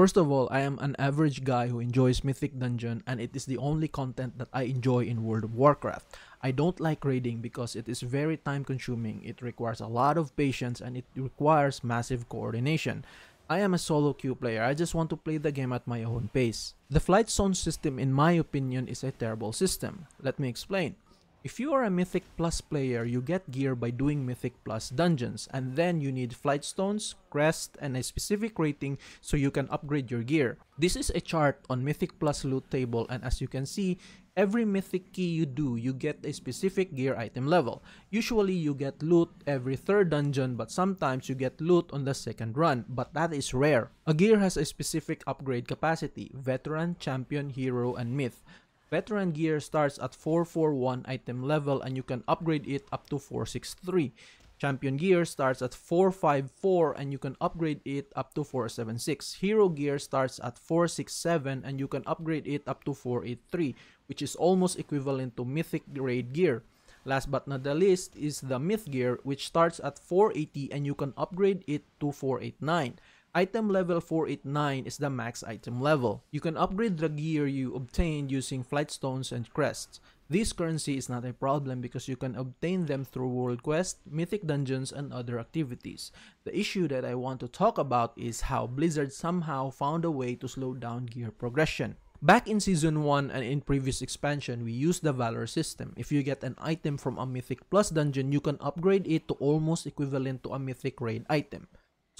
First of all, I am an average guy who enjoys Mythic Dungeon and it is the only content that I enjoy in World of Warcraft. I don't like raiding because it is very time consuming, it requires a lot of patience and it requires massive coordination. I am a solo queue player, I just want to play the game at my own pace. The Flightstone system in my opinion is a terrible system. Let me explain. If you are a Mythic Plus player, you get gear by doing Mythic Plus dungeons, and then you need Flight Stones, Crest, and a specific rating so you can upgrade your gear. This is a chart on Mythic Plus loot table, and as you can see, every Mythic key you do, you get a specific gear item level. Usually you get loot every third dungeon, but sometimes you get loot on the second run, but that is rare. A gear has a specific upgrade capacity, Veteran, Champion, Hero, and Myth. Veteran gear starts at 441 item level and you can upgrade it up to 463. Champion gear starts at 454 and you can upgrade it up to 476. Hero gear starts at 467 and you can upgrade it up to 483, which is almost equivalent to Mythic grade gear. Last but not the least is the Myth gear which starts at 480 and you can upgrade it to 489. Item level 489 is the max item level. You can upgrade the gear you obtained using flight stones and crests. This currency is not a problem because you can obtain them through world quests, mythic dungeons, and other activities. The issue that I want to talk about is how Blizzard somehow found a way to slow down gear progression. Back in Season 1 and in previous expansion, we used the Valor system. If you get an item from a Mythic Plus dungeon, you can upgrade it to almost equivalent to a Mythic Raid item.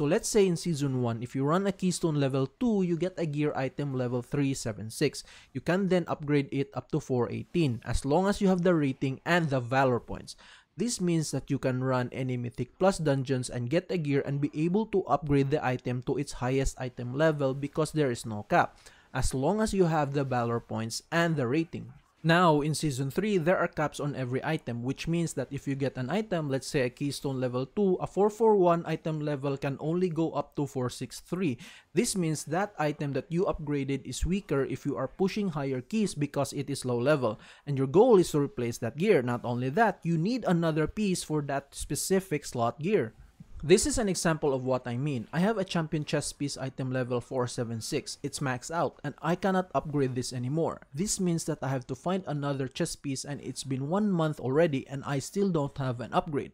So let's say in season 1, if you run a keystone level 2, you get a gear item level 376. You can then upgrade it up to 418 as long as you have the rating and the valor points. This means that you can run any Mythic Plus dungeons and get a gear and be able to upgrade the item to its highest item level because there is no cap, as long as you have the Valor points and the rating. Now, in Season 3, there are caps on every item, which means that if you get an item, let's say a Keystone level 2, a 441 item level can only go up to 463. This means that item that you upgraded is weaker if you are pushing higher keys because it is low level, and your goal is to replace that gear. Not only that, you need another piece for that specific slot gear. This is an example of what I mean. I have a champion chest piece item level 476. It's maxed out and I cannot upgrade this anymore. This means that I have to find another chest piece and it's been one month already and I still don't have an upgrade.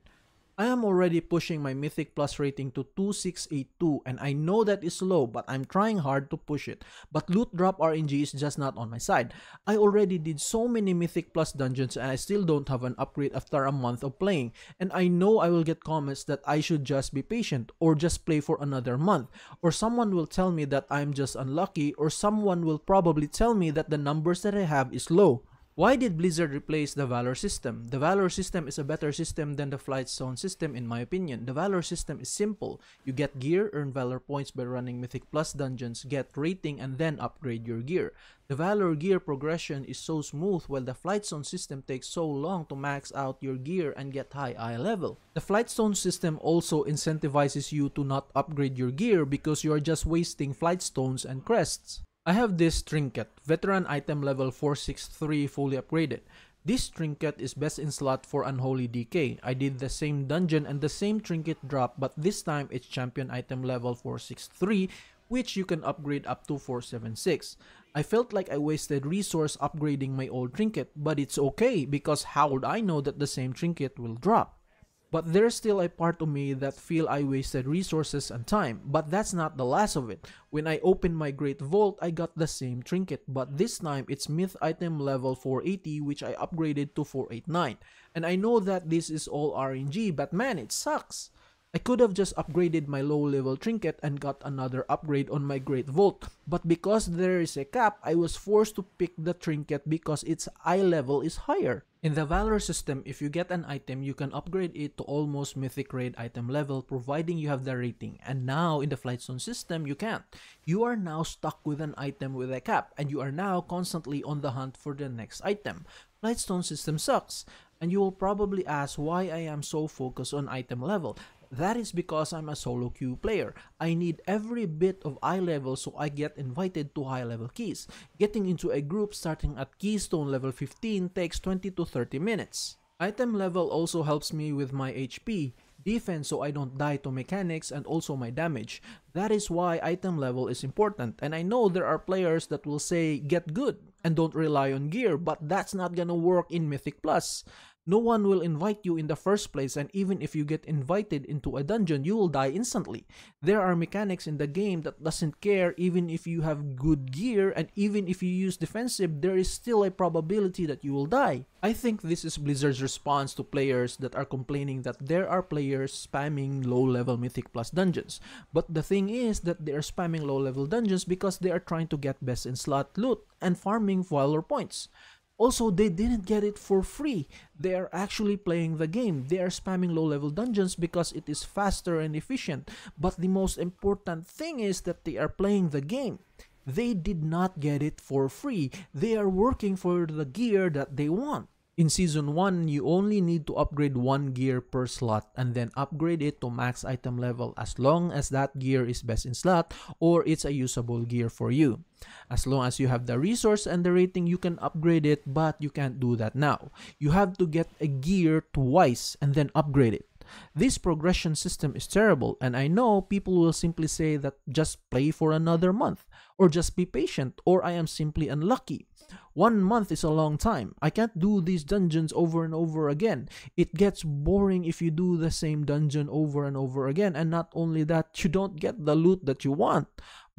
I am already pushing my Mythic Plus rating to 2682 and I know that is low but I'm trying hard to push it. But loot drop RNG is just not on my side. I already did so many Mythic Plus dungeons and I still don't have an upgrade after a month of playing. And I know I will get comments that I should just be patient or just play for another month. Or someone will tell me that I'm just unlucky or someone will probably tell me that the numbers that I have is low. Why did Blizzard replace the Valor system? The Valor system is a better system than the Flightstone system in my opinion. The Valor system is simple. You get gear, earn Valor points by running Mythic Plus dungeons, get rating, and then upgrade your gear. The Valor gear progression is so smooth while the Flightstone system takes so long to max out your gear and get high eye level. The Flightstone system also incentivizes you to not upgrade your gear because you are just wasting Flight Stones and Crests. I have this trinket, veteran item level 463 fully upgraded. This trinket is best in slot for Unholy DK. I did the same dungeon and the same trinket drop but this time it's champion item level 463 which you can upgrade up to 476. I felt like I wasted resource upgrading my old trinket but it's okay because how would I know that the same trinket will drop? But there's still a part of me that feel I wasted resources and time, but that's not the last of it. When I opened my Great Vault, I got the same trinket, but this time it's myth item level 480 which I upgraded to 489. And I know that this is all RNG, but man, it sucks. I could have just upgraded my low level trinket and got another upgrade on my Great Vault, but because there is a cap, I was forced to pick the trinket because its eye level is higher. In the Valor system, if you get an item, you can upgrade it to almost Mythic Raid item level providing you have the rating. And now in the Flightstone system, you can't. You are now stuck with an item with a cap and you are now constantly on the hunt for the next item. Flightstone system sucks. And you will probably ask why I am so focused on item level. That is because I'm a solo queue player. I need every bit of eye level so I get invited to high level keys. Getting into a group starting at keystone level 15 takes 20 to 30 minutes. Item level also helps me with my HP. defense so I don't die to mechanics and also my damage. That is why item level is important and I know there are players that will say get good and don't rely on gear but that's not gonna work in Mythic Plus. No one will invite you in the first place and even if you get invited into a dungeon, you will die instantly. There are mechanics in the game that doesn't care even if you have good gear and even if you use defensive, there is still a probability that you will die. I think this is Blizzard's response to players that are complaining that there are players spamming low-level Mythic Plus dungeons. But the thing is that they are spamming low-level dungeons because they are trying to get best in slot loot and farming Valor points. Also, they didn't get it for free. They are actually playing the game. They are spamming low-level dungeons because it is faster and efficient. But the most important thing is that they are playing the game. They did not get it for free. They are working for the gear that they want. In Season 1, you only need to upgrade one gear per slot and then upgrade it to max item level as long as that gear is best in slot or it's a usable gear for you. As long as you have the resource and the rating, you can upgrade it, but you can't do that now. You have to get a gear twice and then upgrade it. This progression system is terrible, and I know people will simply say that just play for another month, or just be patient, or I am simply unlucky. One month is a long time. I can't do these dungeons over and over again. It gets boring if you do the same dungeon over and over again, and not only that, you don't get the loot that you want.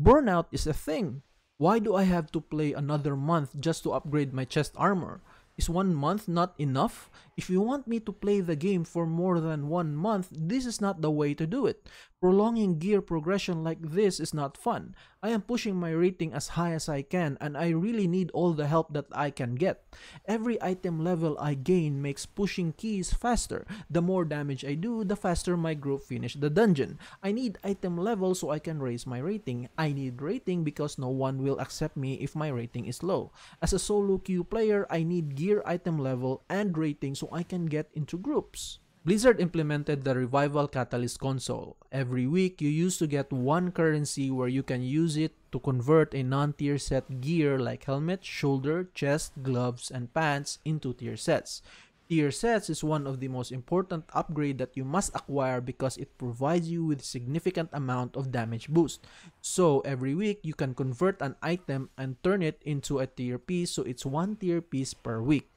Burnout is a thing. Why do I have to play another month just to upgrade my chest armor? Is one month not enough? If you want me to play the game for more than one month, this is not the way to do it. Prolonging gear progression like this is not fun. I am pushing my rating as high as I can and I really need all the help that I can get. Every item level I gain makes pushing keys faster. The more damage I do, the faster my group finish the dungeon. I need item level so I can raise my rating. I need rating because no one will accept me if my rating is low. As a solo queue player, I need gear item level and rating so I can get into groups. Blizzard implemented the Revival Catalyst console. Every week, you used to get one currency where you can use it to convert a non-tier set gear like helmet, shoulder, chest, gloves, and pants into tier sets. Tier sets is one of the most important upgrade that you must acquire because it provides you with significant amount of damage boost. So every week you can convert an item and turn it into a tier piece so it's one tier piece per week.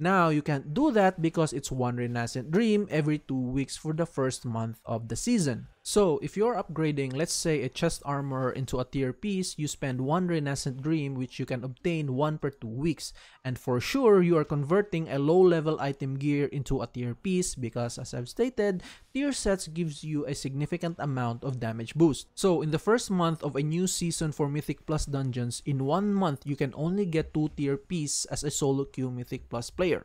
Now, you can't do that because it's one Renascent Dream every two weeks for the first month of the season. So, if you're upgrading, let's say, a chest armor into a tier piece, you spend one Renascent Dream which you can obtain one per two weeks. And for sure, you are converting a low-level item gear into a tier piece because, as I've stated, tier sets gives you a significant amount of damage boost. So, in the first month of a new season for Mythic Plus dungeons, in one month, you can only get two tier piece as a solo queue Mythic Plus player.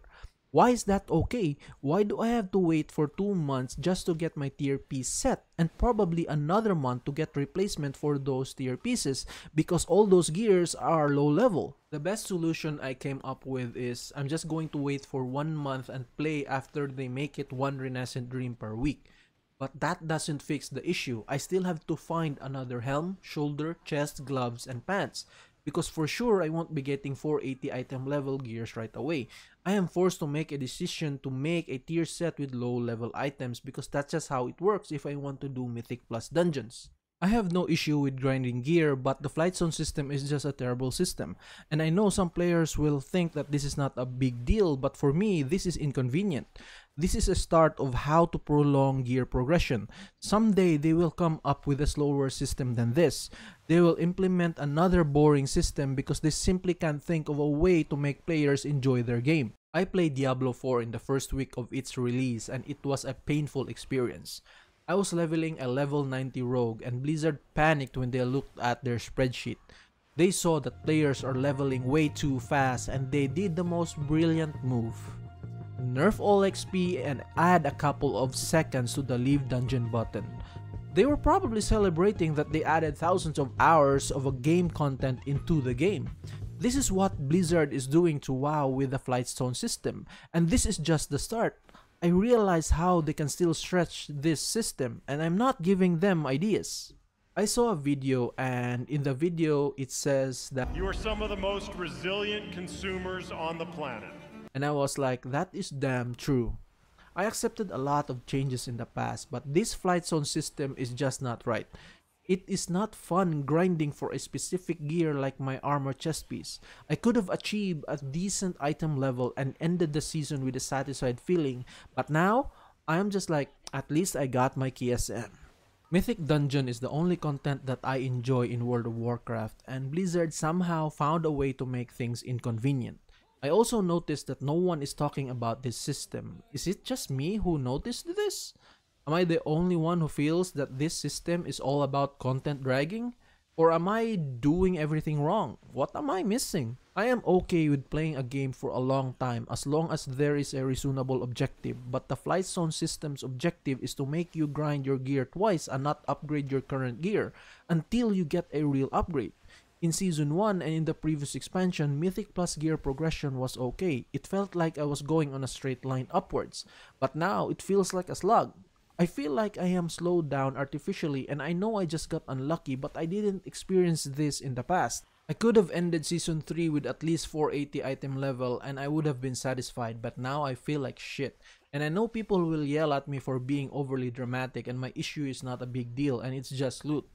Why is that okay? Why do I have to wait for 2 months just to get my tier piece set and probably another month to get replacement for those tier pieces because all those gears are low level? The best solution I came up with is I'm just going to wait for 1 month and play after they make it one Renascent Dream per week. But that doesn't fix the issue. I still have to find another helm, shoulder, chest, gloves, and pants because for sure I won't be getting 480 item level gears right away. I am forced to make a decision to make a tier set with low level items because that's just how it works if I want to do Mythic Plus dungeons. I have no issue with grinding gear, but the flightstone system is just a terrible system. And I know some players will think that this is not a big deal, but for me, this is inconvenient. This is a start of how to prolong gear progression. Someday they will come up with a slower system than this. They will implement another boring system because they simply can't think of a way to make players enjoy their game. I played Diablo 4 in the first week of its release and it was a painful experience. I was leveling a level 90 rogue and Blizzard panicked when they looked at their spreadsheet. They saw that players are leveling way too fast and they did the most brilliant move. Nerf all XP and add a couple of seconds to the leave dungeon button. They were probably celebrating that they added thousands of hours of a game content into the game. This is what Blizzard is doing to WoW with the Flightstone system, and this is just the start. I realize how they can still stretch this system and I'm not giving them ideas. I saw a video and in the video it says that You are some of the most resilient consumers on the planet. And I was like, that is damn true. I accepted a lot of changes in the past, but this flightstone system is just not right. It is not fun grinding for a specific gear like my armor chest piece. I could have achieved a decent item level and ended the season with a satisfied feeling, but now I am just like, at least I got my KSM. Mythic Dungeon is the only content that I enjoy in World of Warcraft, and Blizzard somehow found a way to make things inconvenient. I also noticed that no one is talking about this system. Is it just me who noticed this? Am I the only one who feels that this system is all about content dragging? Or am I doing everything wrong? What am I missing? I am okay with playing a game for a long time as long as there is a reasonable objective, but the Flightstone system's objective is to make you grind your gear twice and not upgrade your current gear until you get a real upgrade. In Season 1 and in the previous expansion, Mythic Plus gear progression was okay. It felt like I was going on a straight line upwards, but now it feels like a slug. I feel like I am slowed down artificially and I know I just got unlucky but I didn't experience this in the past. I could have ended season 3 with at least 480 item level and I would have been satisfied but now I feel like shit. And I know people will yell at me for being overly dramatic and my issue is not a big deal and it's just loot.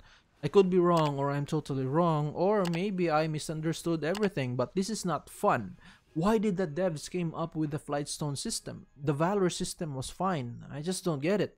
I could be wrong or I'm totally wrong or maybe I misunderstood everything but this is not fun. Why did the devs came up with the Flightstone system? The Valor system was fine. I just don't get it.